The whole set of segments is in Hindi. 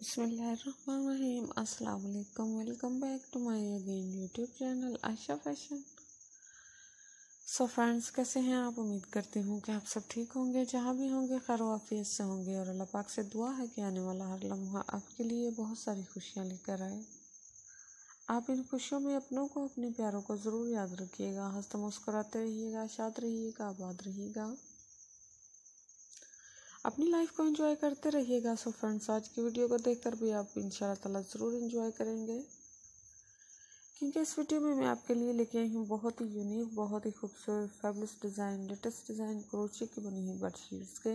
Assalamu alaikum. Welcome back to my again YouTube channel Asha fashion. So friends कैसे हैं आप? उम्मीद करती हूँ कि आप सब ठीक होंगे, जहाँ भी होंगे, खैर वाफियत से होंगे। और अल्लाह पाक से दुआ है कि आने वाला हर लम्हा आपके लिए बहुत सारी खुशियाँ लेकर आए। आप इन खुशियों में अपनों को, अपने प्यारों को ज़रूर याद रखिएगा। हँसते मुस्कुराते रहिएगा शाद रहिएगा, आबाद रहिएगा। अपनी लाइफ को एंजॉय करते रहिएगा सो फ्रेंड्स आज की वीडियो को देखकर भी आप इन ताला ज़रूर एंजॉय करेंगे। क्योंकि इस वीडियो में मैं आपके लिए लेके आई हूँ बहुत ही यूनिक बहुत ही खूबसूरत fabulous design latest design crochet की बनी हुई बेडशीट्स के।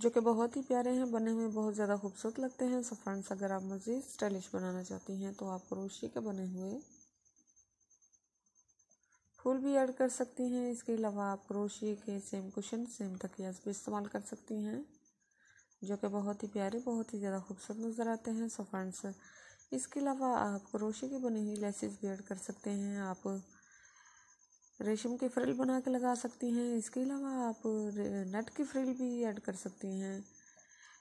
जो कि बहुत ही प्यारे हैं, बने हुए बहुत ज़्यादा खूबसूरत लगते हैं। सो फ्रेंड्स अगर आप मज़ीद स्टाइलिश बनाना चाहती हैं तो आप क्रोशी के बने हुए फूल भी ऐड कर सकती हैं। इसके अलावा आप क्रोशिए के सेम कुशन सेम तकियास भी इस्तेमाल कर सकती हैं, जो कि बहुत ही प्यारे, बहुत ही ज़्यादा खूबसूरत नज़र आते हैं। सो फ्रेंड्स इसके अलावा आप क्रोशे की बनी हुई लेसिस भी ऐड कर सकते हैं। आप रेशम की फ्रिल बना के लगा सकती हैं। इसके अलावा आप नेट की फ्रिल भी ऐड कर सकती हैं।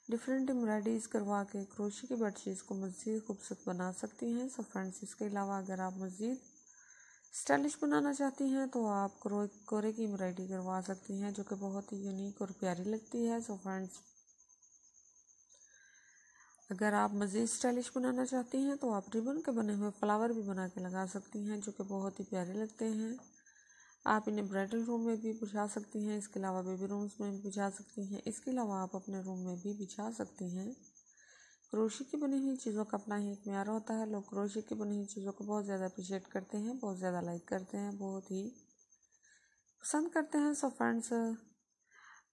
डिफरेंट एम्ब्रॉयडरीज करवा के क्रोशे की बेडशीट्स को मज़ीद खूबसूरत बना सकती हैं। सो फ्रेंड्स इसके अलावा अगर आप मज़ीद स्टाइलिश बनाना चाहती हैं तो आप क्रो, कोरे की एम्ब्रॉयडरी करवा सकती हैं, जो कि बहुत ही यूनिक और प्यारी लगती है। सो फ्रेंड्स अगर आप मज़ीद स्टाइलिश बनाना चाहती हैं तो आप रिबन के बने हुए फ्लावर भी बना के लगा सकती हैं, जो कि बहुत ही प्यारे लगते हैं। आप इन्हें ब्राइडल रूम में भी बिछा सकती हैं, इसके अलावा बेबी रूम्स में भी बिछा सकती हैं, इसके अलावा आप अपने रूम में भी बिछा सकती हैं। क्रोशी की बनी हुई चीज़ों का अपना ही एक म्यार होता है। लोग क्रोशी की बनी हुई चीज़ों को बहुत ज़्यादा अप्रिशिएट करते हैं, बहुत ज़्यादा लाइक करते हैं, बहुत ही पसंद करते हैं। सो फ्रेंड्स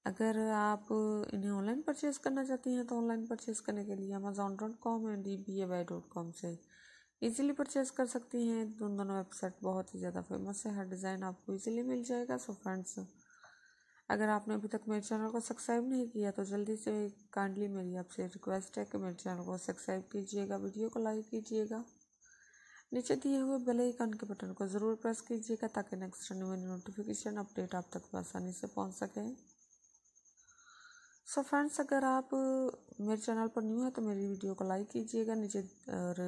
अगर आप इन्हें ऑनलाइन परचेज़ करना चाहती हैं तो ऑनलाइन परचेज़ करने के लिए Amazon dot com and D B A Y dot com से ईजिली परचेज़ कर सकती हैं। दोनों दोनों वेबसाइट बहुत ही ज़्यादा फ़ेमस है। हर डिज़ाइन आपको ईजिली मिल जाएगा। सो फ्रेंड्स अगर आपने अभी तक मेरे चैनल को सब्सक्राइब नहीं किया तो जल्दी से काइंडली मेरी आपसे रिक्वेस्ट है कि मेरे चैनल को सब्सक्राइब कीजिएगा, वीडियो को लाइक कीजिएगा। नीचे दिए हुए बेल आइकन के बटन को ज़रूर प्रेस कीजिएगा, ताकि नेक्स्ट आने वाली नोटिफिकेशन अपडेट आप तक आसानी से पहुँच सके। सो फ्रेंड्स अगर आप मेरे चैनल पर न्यू है तो मेरी वीडियो को लाइक कीजिएगा, नीचे और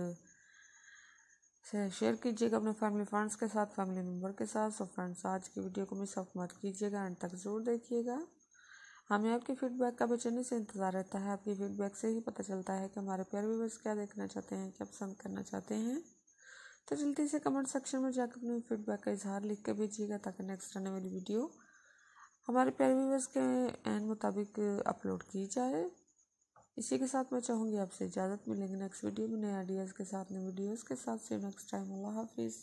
शेयर कीजिएगा अपने फैमिली फ्रेंड्स के साथ, फैमिली मेंबर के साथ सो फ्रेंड्स। आज की वीडियो को मिस ऑफ़ मत कीजिएगा, एंड तक ज़रूर देखिएगा। हमें आपकी फीडबैक का बेचैनी से इंतज़ार रहता है। आपकी फीडबैक से ही पता चलता है कि हमारे प्यार व्यूवर्स क्या देखना चाहते हैं, क्या पसंद करना चाहते हैं। तो जल्दी से कमेंट सेक्शन में जाकर अपनी फीडबैक का इजहार लिख के भेजिएगा ताकि नेक्स्ट आने वाली वीडियो हमारे प्यार व्यूवर्स के एन मुताबिक अपलोड की जाए। इसी के साथ मैं चाहूँगी आपसे इजाज़त मिलेंगे नेक्स्ट वीडियो में नए आइडियाज़ के साथ, नए वीडियोज़ के साथ। से नेक्स्ट टाइम अल्लाह हाफिज़।